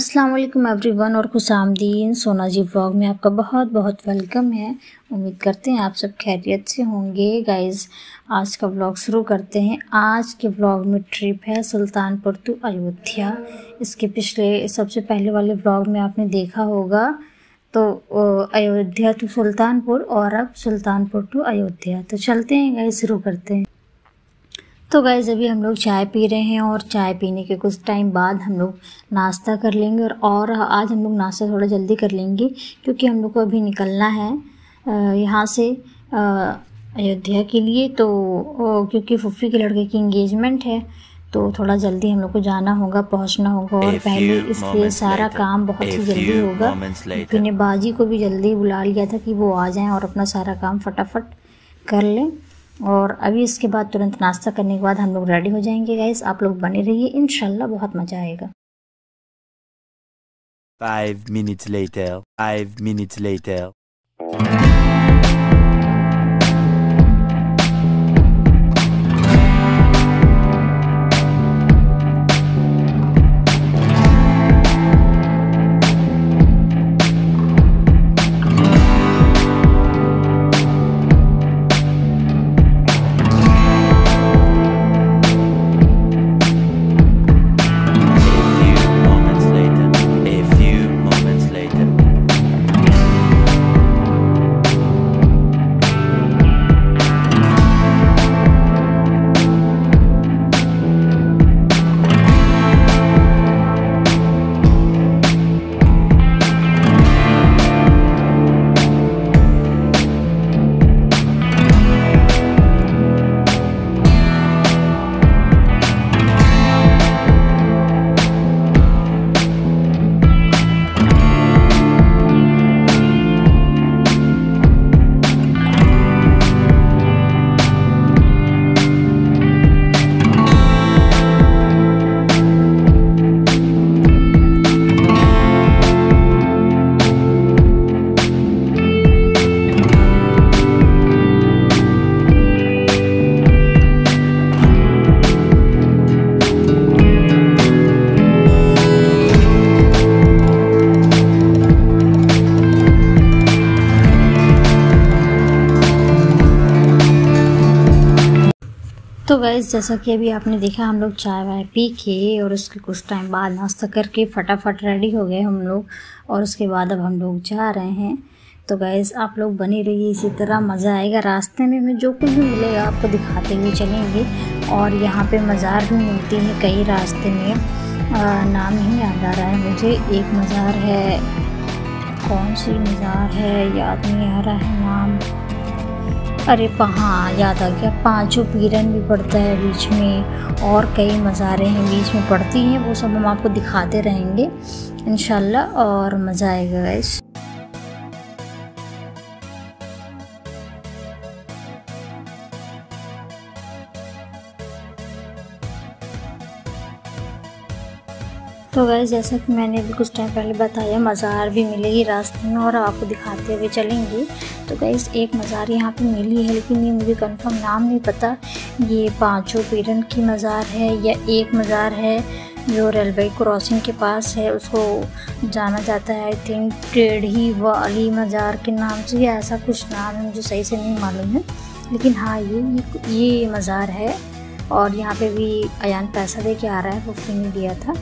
अस्सलाम वालेकुम एवरीवन, और खुश आमदीन। सोना जी व्लॉग में आपका बहुत बहुत वेलकम है। उम्मीद करते हैं आप सब खैरियत से होंगे। गाइस, आज का व्लॉग शुरू करते हैं। आज के ब्लॉग में ट्रिप है सुल्तानपुर टू अयोध्या। इसके पिछले, सबसे पहले वाले ब्लॉग में आपने देखा होगा। तो अयोध्या टू सुल्तानपुर और अब सुल्तानपुर टू अयोध्या। तो चलते हैं, गाइस, शुरू करते हैं। तो गाइज़ अभी हम लोग चाय पी रहे हैं और चाय पीने के कुछ टाइम बाद हम लोग नाश्ता कर लेंगे और और आज हम लोग नाश्ता थोड़ा जल्दी कर लेंगे क्योंकि हम लोग को अभी निकलना है यहाँ से अयोध्या के लिए। तो क्योंकि फुफ्फी के लड़के की इंगेजमेंट है तो थोड़ा जल्दी हम लोग को जाना होगा पहुँचना होगा और पहले इसलिए सारा काम बहुत ही जल्दी होगा। फिर बाजी को भी जल्दी बुला लिया था कि वो आ जाएँ और अपना सारा काम फटाफट कर लें। और अभी इसके बाद तुरंत नाश्ता करने के बाद हम लोग रेडी हो जाएँगे गाइस आप लोग बने रहिए इनशाला बहुत मज़ा आएगा Five minutes later. Five minutes later. तो गैस जैसा कि अभी आपने देखा हम लोग चाय वाय पी के और उसके कुछ टाइम बाद नाश्ता करके फटाफट रेडी हो गए हम लोग और उसके बाद अब हम लोग जा रहे हैं। तो गैस आप लोग बने रहिए इसी तरह मज़ा आएगा। रास्ते में हमें जो कुछ भी मिलेगा आपको दिखाते हुए चलेंगे और यहाँ पे मज़ार भी मिलती है कई रास्ते में। आ, नाम ही याद आ रहा है मुझे। एक मज़ार है कौन सी मज़ार है याद नहीं आ रहा है नाम। अरे हाँ याद आ गया, पाँचों पीरन भी पड़ता है बीच में, और कई मज़ारे हैं बीच में पड़ती हैं, वो सब हम आपको दिखाते रहेंगे इन और मज़ा आएगा इस तो गए जैसा कि मैंने अभी कुछ टाइम पहले बताया मज़ार भी मिलेगी रास्ते में और आपको दिखाते हुए चलेंगे। तो गए एक मज़ार यहाँ पे मिली है लेकिन ये मुझे कंफर्म नाम नहीं पता। ये पाँचों पीरन की मज़ार है या एक मज़ार है जो रेलवे क्रॉसिंग के पास है उसको जाना जाता है आई थिंक टेढ़ी व अली मज़ार के नाम से या ऐसा कुछ नाम है मुझे सही से नहीं मालूम है। लेकिन हाँ ये ये, मज़ार है और यहाँ पे भी अयान पैसा दे के आ रहा है वो फ्री ने दिया था।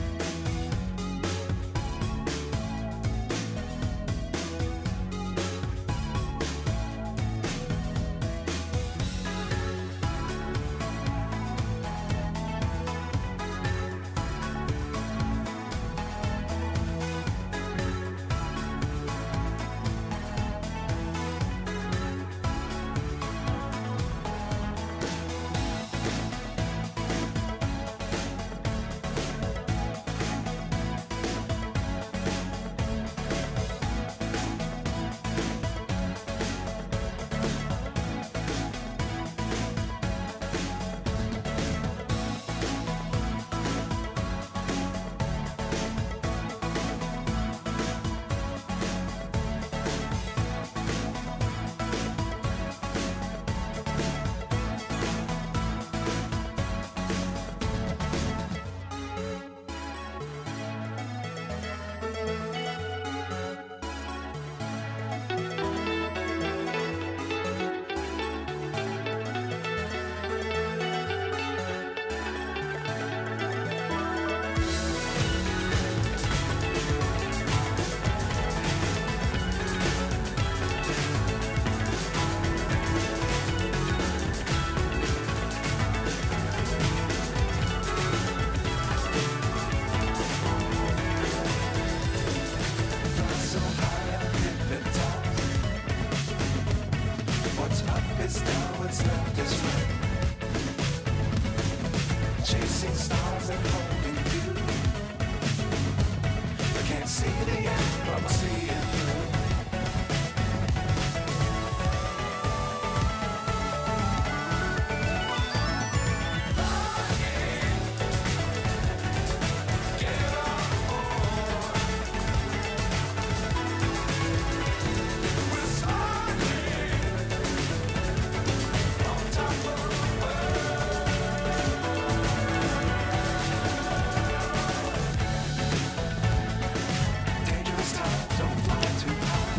see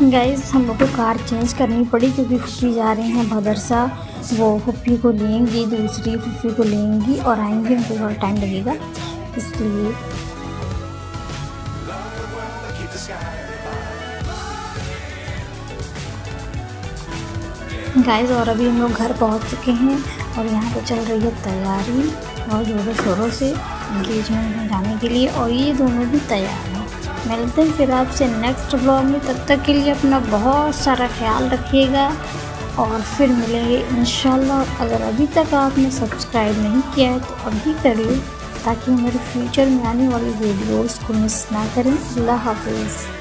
गाइज़ हम लोग को कार चेंज करनी पड़ी क्योंकि फुफी जा रहे हैं भदरसा वो फुफी को लेंगी, दूसरी फुफी को लेंगी और आएँगे, उनको थोड़ा टाइम लगेगा। इसलिए गाइस और अभी हम लोग घर पहुँच चुके हैं और यहाँ पे चल रही है तैयारी और जोरों शोरों से इंगेजमेंट में जाने के लिए और ये दोनों भी तैयार हैं। मिलते हैं फिर आपसे नेक्स्ट ब्लॉग में। तब तक के लिए अपना बहुत सारा ख्याल रखिएगा और फिर मिलेंगे इन अगर अभी तक आपने सब्सक्राइब नहीं किया है तो अभी करिए ताकि मेरे फ्यूचर में आने वाली वीडियोस को मिस ना करें। अल्लाह हाफिज़।